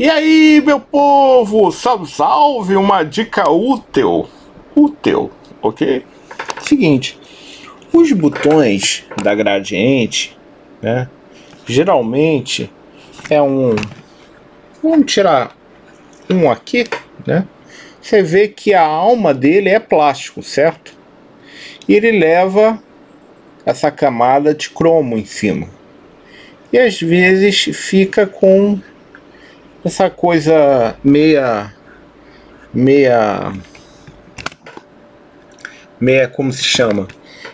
E aí, meu povo, salve, salve, uma dica útil, útil, ok? Seguinte, os botões da gradiente, né, geralmente é um, vamos tirar um aqui, né, você vê que a alma dele é plástico, certo? E ele leva essa camada de cromo em cima. E às vezes fica com essa coisa meia meia meia como se chama?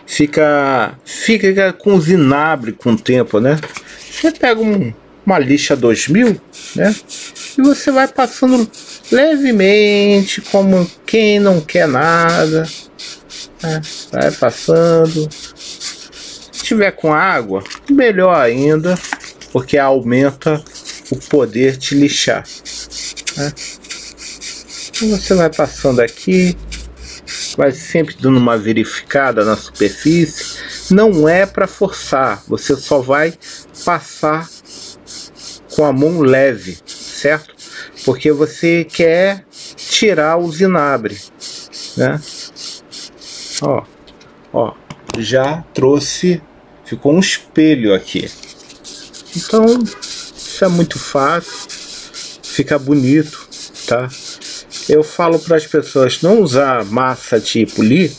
Fica fica com zinabre com o tempo né? Você pega um, uma lixa 2000 né? E você vai passando levemente como quem não quer nada né? vai passando. Se tiver com água melhor ainda porque aumenta o poder te lixar. Né? Então você vai passando aqui, vai sempre dando uma verificada na superfície. Não é para forçar, você só vai passar com a mão leve, certo? Porque você quer tirar o zinabre, né? Ó, ó, já trouxe, ficou um espelho aqui. Então, é muito fácil, fica bonito, tá? Eu falo para as pessoas não usar massa tipo li,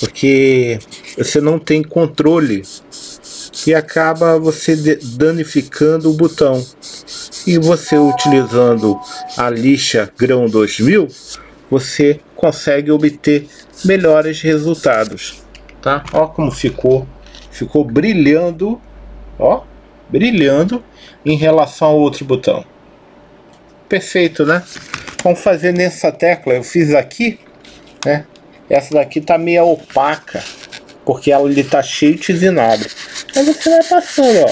porque você não tem controle e acaba você danificando o botão. E você utilizando a lixa grão 2000, você consegue obter melhores resultados, tá? Ó como ficou, ficou brilhando, ó, brilhando em relação ao outro botão. Perfeito, né? Vamos fazer nessa tecla. Eu fiz aqui, né? Essa daqui tá meio opaca, porque ela ali tá cheio de zinado. Aí você vai passando, ó.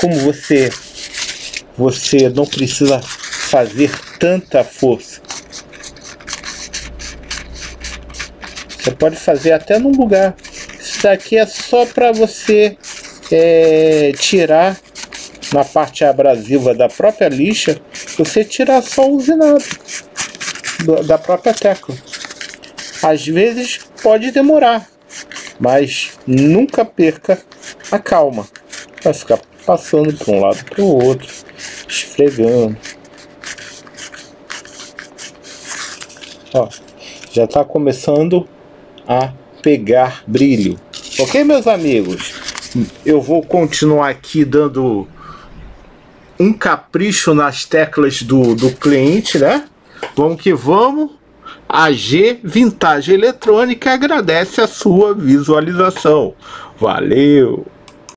Como você você não precisa fazer tanta força. Você pode fazer até num lugar. Isso daqui é só para você é, tirar na parte abrasiva da própria lixa, você tirar só o usinado da própria tecla. Às vezes pode demorar, mas nunca perca a calma. Vai ficar passando para um lado para o outro, esfregando. Ó, já está começando a pegar brilho. Ok, meus amigos? Eu vou continuar aqui dando um capricho nas teclas do, do cliente, né? Vamos que vamos. A G Vintage Eletrônica agradece a sua visualização. Valeu!